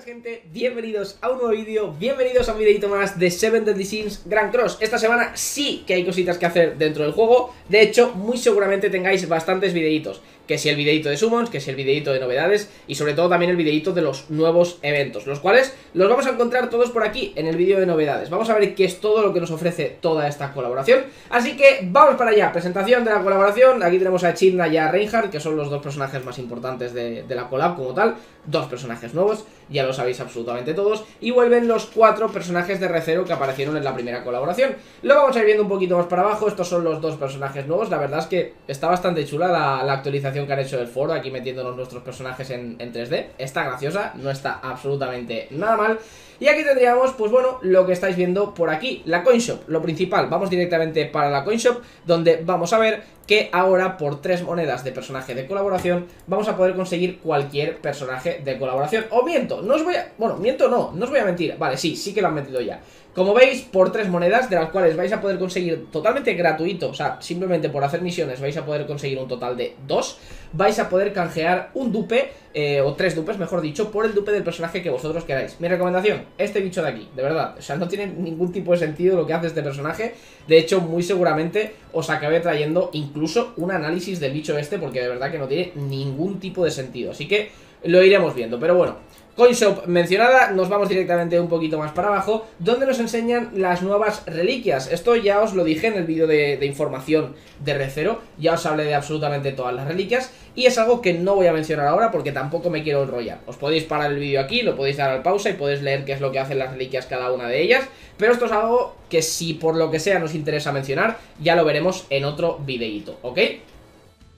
gente, bienvenidos a un nuevo vídeo, bienvenidos a un videito más de Seven Deadly Sins Grand Cross. Esta semana sí que hay cositas que hacer dentro del juego, de hecho muy seguramente tengáis bastantes videitos. Que si el videito de summons, que si el videito de novedades y sobre todo también el videito de los nuevos eventos Los cuales los vamos a encontrar todos por aquí en el vídeo de novedades. Vamos a ver qué es todo lo que nos ofrece toda esta colaboración. Así que vamos para allá, presentación de la colaboración. Aquí tenemos a Echidna y a Reinhardt, que son los dos personajes más importantes de, de la collab como tal. Dos personajes nuevos, ya lo sabéis absolutamente todos, y vuelven los cuatro personajes de Recero que aparecieron en la primera colaboración. Lo vamos a ir viendo un poquito más para abajo, estos son los dos personajes nuevos, la verdad es que está bastante chula la, actualización que han hecho del foro, aquí metiéndonos nuestros personajes en, en 3D, está graciosa, no está absolutamente nada mal. Y aquí tendríamos, pues bueno, lo que estáis viendo por aquí, la CoinShop, lo principal, vamos directamente para la CoinShop, donde vamos a ver que ahora por tres monedas de personaje de colaboración vamos a poder conseguir cualquier personaje de colaboración. O miento, no os voy a... Bueno, miento no, no os voy a mentir. Vale, sí, sí que lo han metido ya. Como veis, por tres monedas, de las cuales vais a poder conseguir totalmente gratuito, o sea, simplemente por hacer misiones vais a poder conseguir un total de dos, vais a poder canjear un dupe, eh, o tres dupes, mejor dicho, por el dupe del personaje que vosotros queráis. Mi recomendación, este bicho de aquí, de verdad, o sea, no tiene ningún tipo de sentido lo que hace este personaje, de hecho, muy seguramente os acabe trayendo incluso un análisis del bicho este, porque de verdad que no tiene ningún tipo de sentido, así que lo iremos viendo, pero bueno... CoinShop mencionada, nos vamos directamente un poquito más para abajo, donde nos enseñan las nuevas reliquias. Esto ya os lo dije en el vídeo de, información de Recero, ya os hablé de absolutamente todas las reliquias, y es algo que no voy a mencionar ahora porque tampoco me quiero enrollar. Os podéis parar el vídeo aquí, lo podéis dar al pausa y podéis leer qué es lo que hacen las reliquias cada una de ellas, pero esto es algo que si por lo que sea nos interesa mencionar, ya lo veremos en otro videíto, ¿ok?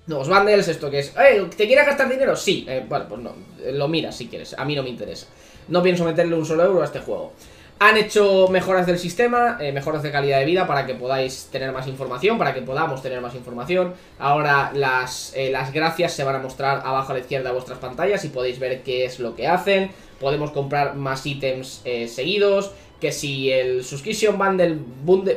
Nuevos bundles, esto que es... ¿Eh? ¿Te quieres gastar dinero? Sí. Eh, bueno, pues no. Lo miras si quieres. A mí no me interesa. No pienso meterle un solo euro a este juego. Han hecho mejoras del sistema, eh, mejoras de calidad de vida para que podáis tener más información, para que podamos tener más información. Ahora las, eh, las gracias se van a mostrar abajo a la izquierda de vuestras pantallas y podéis ver qué es lo que hacen. Podemos comprar más ítems seguidos que si el subscription bundle,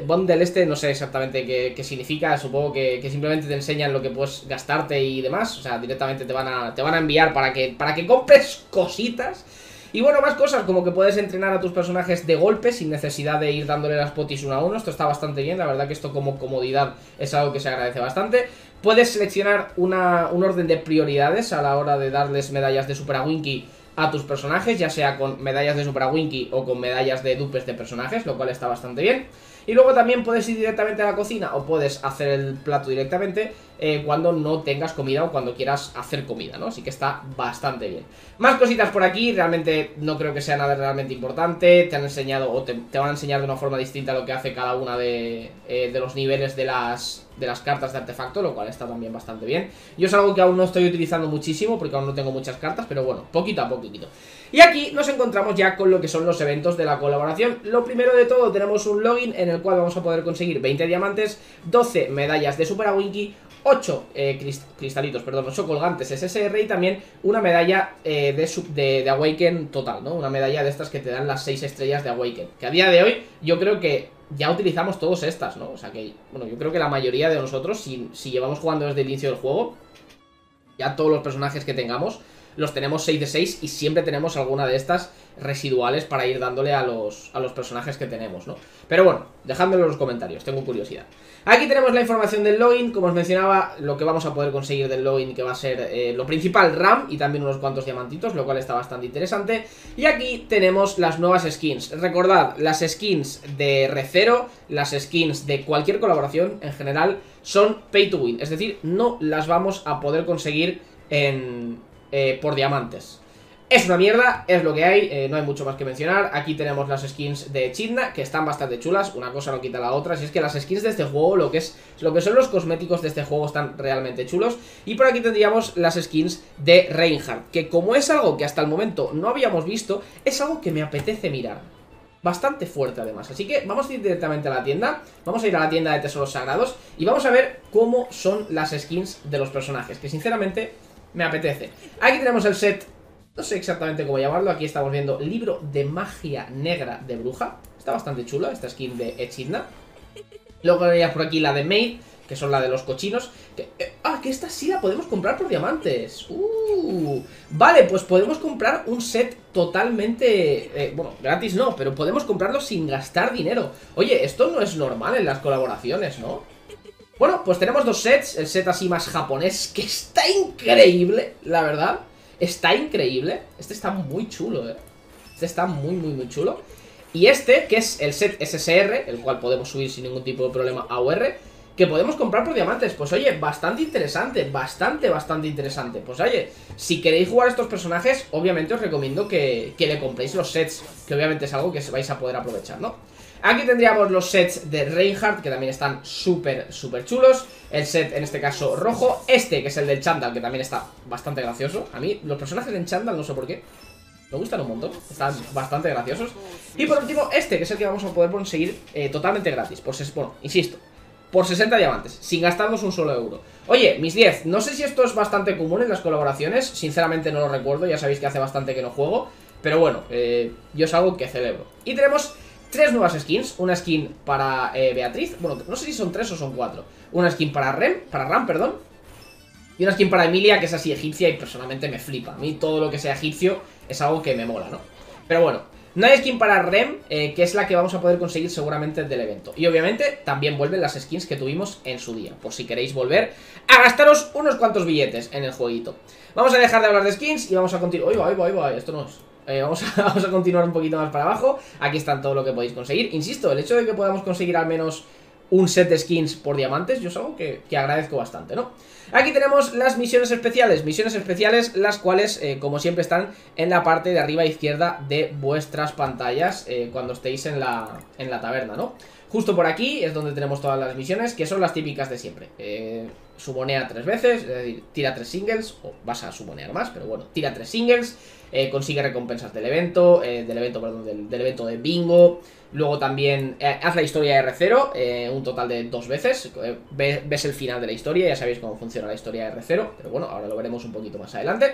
bundle, este, no sé exactamente qué, significa, supongo que, simplemente te enseñan lo que puedes gastarte y demás, o sea, directamente te van a, te van a enviar para que, para que compres cositas. Y bueno, más cosas, como que puedes entrenar a tus personajes de golpe sin necesidad de ir dándole las potis uno a uno, esto está bastante bien, la verdad que esto como comodidad es algo que se agradece bastante. Puedes seleccionar una, un orden de prioridades a la hora de darles medallas de Super Winky a tus personajes, ya sea con medallas de Super Winky o con medallas de dupes de personajes, lo cual está bastante bien. Y luego también puedes ir directamente a la cocina o puedes hacer el plato directamente eh, cuando no tengas comida o cuando quieras hacer comida, ¿no? Así que está bastante bien. Más cositas por aquí, realmente no creo que sea nada realmente importante. Te han enseñado o te, van a enseñar de una forma distinta lo que hace cada una de, eh, de los niveles de las, de las cartas de artefacto, lo cual está también bastante bien. Yo es algo que aún no estoy utilizando muchísimo porque aún no tengo muchas cartas, pero bueno, poquito a poquito. Y aquí nos encontramos ya con lo que son los eventos de la colaboración. Lo primero de todo, tenemos un login en el cual vamos a poder conseguir 20 diamantes, 12 medallas de Super Winky, 8 eh, cristalitos, perdón, 8 colgantes SSR y también una medalla eh, de, de, Awaken total, ¿no? Una medalla de estas que te dan las 6 estrellas de Awaken. Que a día de hoy yo creo que ya utilizamos todos estas, ¿no? O sea que, bueno, yo creo que la mayoría de nosotros, si, si llevamos jugando desde el inicio del juego, ya todos los personajes que tengamos los tenemos 6 de 6 y siempre tenemos alguna de estas residuales para ir dándole a los, a los personajes que tenemos, ¿no? Pero bueno, dejádmelo en los comentarios, tengo curiosidad. Aquí tenemos la información del login, como os mencionaba, lo que vamos a poder conseguir del login, que va a ser eh, lo principal, RAM, y también unos cuantos diamantitos, lo cual está bastante interesante. Y aquí tenemos las nuevas skins. Recordad, las skins de Recero, las skins de cualquier colaboración en general, son pay to win, es decir, no las vamos a poder conseguir en, eh, por diamantes. Es una mierda, es lo que hay, eh, no hay mucho más que mencionar. Aquí tenemos las skins de Chidna, que están bastante chulas, una cosa no quita la otra. Si es que las skins de este juego, lo que, es, lo que son los cosméticos de este juego están realmente chulos. Y por aquí tendríamos las skins de Reinhardt, que como es algo que hasta el momento no habíamos visto, es algo que me apetece mirar. Bastante fuerte además, así que vamos a ir directamente a la tienda Vamos a ir a la tienda de tesoros sagrados Y vamos a ver cómo son las skins de los personajes Que sinceramente me apetece. Aquí tenemos el set, no sé exactamente cómo llamarlo, aquí estamos viendo libro de magia negra de bruja. Está bastante chulo esta skin de Echidna. Luego verías por aquí la de Maid, que son la de los cochinos. Eh, ah, que esta sí la podemos comprar por diamantes. Uh, vale, pues podemos comprar un set totalmente... Eh, bueno, gratis no, pero podemos comprarlo sin gastar dinero. Oye, esto no es normal en las colaboraciones, ¿no? Bueno, pues tenemos dos sets, el set así más japonés, que está increíble, la verdad. Está increíble. Este está muy chulo, eh. Este está muy, muy, muy chulo. Y este, que es el set SSR, el cual podemos subir sin ningún tipo de problema a UR, que podemos comprar por diamantes. Pues oye, bastante interesante, bastante, bastante interesante. Pues oye, si queréis jugar a estos personajes, obviamente os recomiendo que, que le compréis los sets, que obviamente es algo que vais a poder aprovechar, ¿no? Aquí tendríamos los sets de Reinhardt, que también están súper, súper chulos. El set, en este caso, rojo. Este, que es el del Chandal, que también está bastante gracioso. A mí, los personajes en Chandal, no sé por qué, me gustan un montón. Están bastante graciosos. Y por último, este, que es el que vamos a poder conseguir eh, totalmente gratis. Por bueno, insisto, por 60 diamantes, sin gastarnos un solo euro. Oye, mis 10, no sé si esto es bastante común en las colaboraciones, sinceramente no lo recuerdo, ya sabéis que hace bastante que no juego, pero bueno, eh, yo es algo que celebro. Y tenemos tres nuevas skins, una skin para eh, Beatriz, bueno, no sé si son tres o son cuatro, una skin para Rem, para Ram, perdón, y una skin para Emilia que es así egipcia y personalmente me flipa, a mí todo lo que sea egipcio es algo que me mola, ¿no? Pero bueno, no hay skin para Rem, eh, que es la que vamos a poder conseguir seguramente del evento. Y obviamente también vuelven las skins que tuvimos en su día, por si queréis volver a gastaros unos cuantos billetes en el jueguito. Vamos a dejar de hablar de skins y vamos a continuar... ¡Oiga, oiga, oiga! Esto no es... Eh, vamos, a, vamos a continuar un poquito más para abajo. Aquí están todo lo que podéis conseguir. Insisto, el hecho de que podamos conseguir al menos un set de skins por diamantes, yo es algo que, agradezco bastante, ¿no? Aquí tenemos las misiones especiales, misiones especiales las cuales, eh, como siempre, están en la parte de arriba izquierda de vuestras pantallas eh, cuando estéis en la, en la taberna, ¿no? Justo por aquí es donde tenemos todas las misiones, que son las típicas de siempre. Subonea tres veces, es decir, tira tres singles, o vas a subonear más, pero bueno, tira tres singles, eh, consigue recompensas del evento, eh, del evento, perdón, del, evento de bingo. Luego también eh, haz la historia R0, un total de dos veces. ves el final de la historia, ya sabéis cómo funciona la historia R0, pero bueno, ahora lo veremos un poquito más adelante.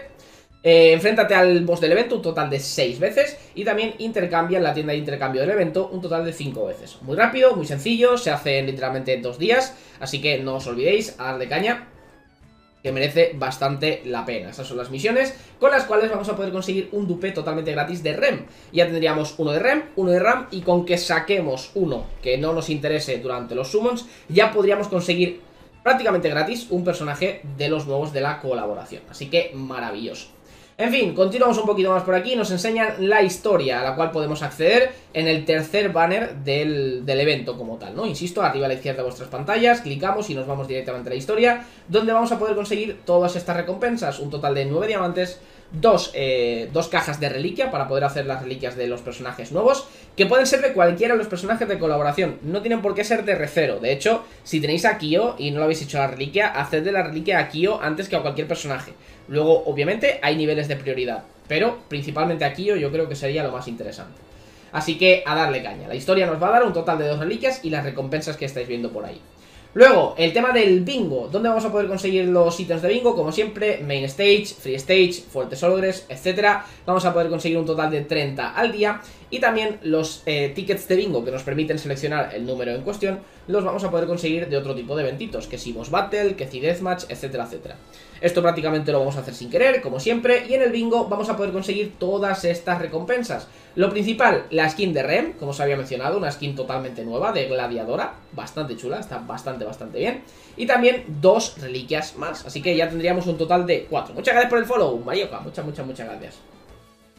enfréntate al boss del evento un total de 6 veces y también intercambia en la tienda de intercambio del evento un total de 5 veces. Muy rápido, muy sencillo, se hace literalmente en dos días, así que no os olvidéis a darle caña que merece bastante la pena. Esas son las misiones con las cuales vamos a poder conseguir un dupe totalmente gratis de REM. Ya tendríamos uno de REM, uno de RAM y con que saquemos uno que no nos interese durante los summons, ya podríamos conseguir prácticamente gratis un personaje de los nuevos de la colaboración. Así que maravilloso. En fin, continuamos un poquito más por aquí, nos enseñan la historia a la cual podemos acceder en el tercer banner del, evento como tal, ¿no? Insisto, arriba a la izquierda de vuestras pantallas, clicamos y nos vamos directamente a la historia, donde vamos a poder conseguir todas estas recompensas, un total de 9 diamantes, dos, eh, dos cajas de reliquia para poder hacer las reliquias de los personajes nuevos, que pueden ser de cualquiera de los personajes de colaboración, no tienen por qué ser de R0, de hecho, si tenéis a Kyo y no lo habéis hecho la reliquia, haced de la reliquia a Kyo antes que a cualquier personaje. Luego, obviamente, hay niveles de prioridad, pero principalmente a Kyo yo creo que sería lo más interesante. Así que a darle caña. La historia nos va a dar un total de dos reliquias y las recompensas que estáis viendo por ahí. Luego, el tema del bingo. ¿Dónde vamos a poder conseguir los ítems de bingo? Como siempre, Main Stage, Free Stage, Fuertes Olores, etc. Vamos a poder conseguir un total de 30 al día. Y también los eh, tickets de bingo que nos permiten seleccionar el número en cuestión, los vamos a poder conseguir de otro tipo de eventitos, que si Boss Battle, que si Deathmatch, etcétera, etcétera. Esto prácticamente lo vamos a hacer sin querer, como siempre, y en el bingo vamos a poder conseguir todas estas recompensas. Lo principal, la skin de Rem, como os había mencionado, una skin totalmente nueva de gladiadora, bastante chula, está bastante, bastante bien. Y también dos reliquias más, así que ya tendríamos un total de cuatro. Muchas gracias por el follow, Marioca, muchas, muchas, muchas gracias.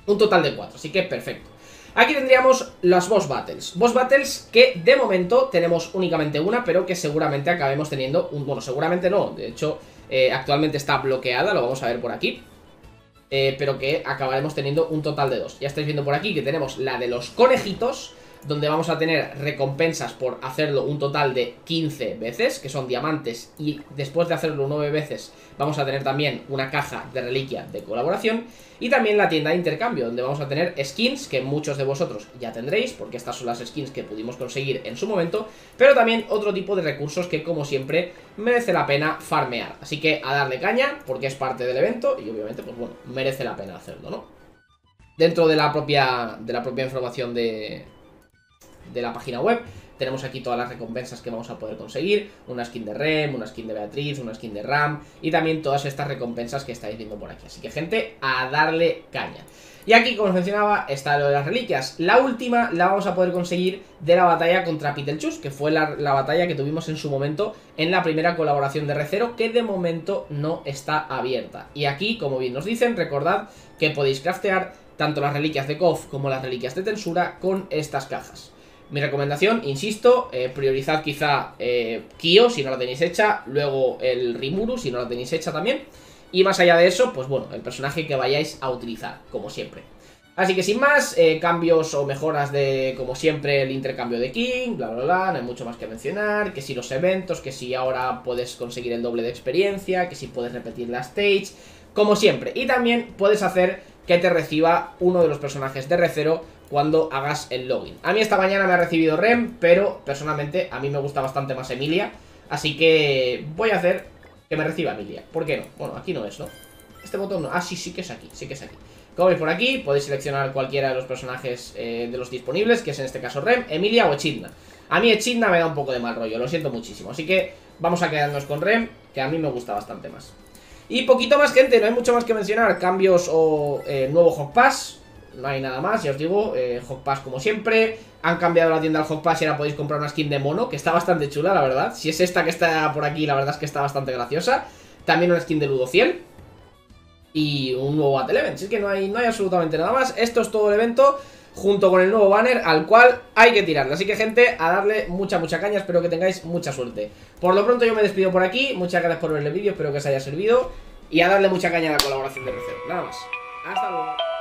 Un total de cuatro, así que perfecto. Aquí tendríamos las boss battles. Boss battles que de momento tenemos únicamente una, pero que seguramente acabemos teniendo un... Bueno, seguramente no, de hecho eh, actualmente está bloqueada, lo vamos a ver por aquí. Eh, pero que acabaremos teniendo un total de dos. Ya estáis viendo por aquí que tenemos la de los conejitos, donde vamos a tener recompensas por hacerlo un total de 15 veces, que son diamantes, y después de hacerlo 9 veces vamos a tener también una caja de reliquia de colaboración, y también la tienda de intercambio, donde vamos a tener skins que muchos de vosotros ya tendréis, porque estas son las skins que pudimos conseguir en su momento, pero también otro tipo de recursos que como siempre merece la pena farmear. Así que a darle caña, porque es parte del evento, y obviamente pues bueno, merece la pena hacerlo, ¿no? Dentro de la propia, de la propia información de, de la página web tenemos aquí todas las recompensas que vamos a poder conseguir, una skin de Rem, una skin de Beatriz, una skin de Ram y también todas estas recompensas que estáis viendo por aquí. Así que gente, a darle caña. Y aquí, como os mencionaba, está lo de las reliquias. La última la vamos a poder conseguir de la batalla contra Pitelchus, que fue la, batalla que tuvimos en su momento en la primera colaboración de Recero, que de momento no está abierta. Y aquí, como bien nos dicen, recordad que podéis craftear tanto las reliquias de KOF como las reliquias de Tensura con estas cajas. Mi recomendación, insisto, eh, priorizad quizá eh, Kyo si no la tenéis hecha, luego el Rimuru si no la tenéis hecha también. Y más allá de eso, pues bueno, el personaje que vayáis a utilizar, como siempre. Así que sin más, eh, cambios o mejoras de, como siempre, el intercambio de King, bla, bla, bla, no hay mucho más que mencionar, que si los eventos, que si ahora puedes conseguir el doble de experiencia, que si puedes repetir la stage, como siempre. Y también puedes hacer que te reciba uno de los personajes de Recero cuando hagas el login. A mí esta mañana me ha recibido Rem, pero personalmente a mí me gusta bastante más Emilia, así que voy a hacer que me reciba Emilia. ¿Por qué no? Bueno, aquí no es, ¿no? Este botón no. Ah, sí, sí que es aquí, sí que es aquí. Como veis por aquí, podéis seleccionar cualquiera de los personajes eh, de los disponibles, que es en este caso Rem, Emilia o Echidna. A mí Echidna me da un poco de mal rollo, lo siento muchísimo. Así que vamos a quedarnos con Rem, que a mí me gusta bastante más. Y poquito más, gente, no hay mucho más que mencionar. Cambios o eh, nuevo Hog Pass, no hay nada más, ya os digo, eh, Pass como siempre. Han cambiado la tienda al Hog Pass y ahora podéis comprar una skin de mono, que está bastante chula, la verdad. Si es esta que está por aquí, la verdad es que está bastante graciosa. También una skin de Ludo 100. Y un nuevo Battle Event. Si que no hay, no hay absolutamente nada más. Esto es todo el evento junto con el nuevo banner al cual hay que tirarle. Así que gente, a darle mucha, mucha caña, espero que tengáis mucha suerte. Por lo pronto yo me despido por aquí, muchas gracias por ver el vídeo, espero que os haya servido y a darle mucha caña a la colaboración de Recero. Nada más. Hasta luego.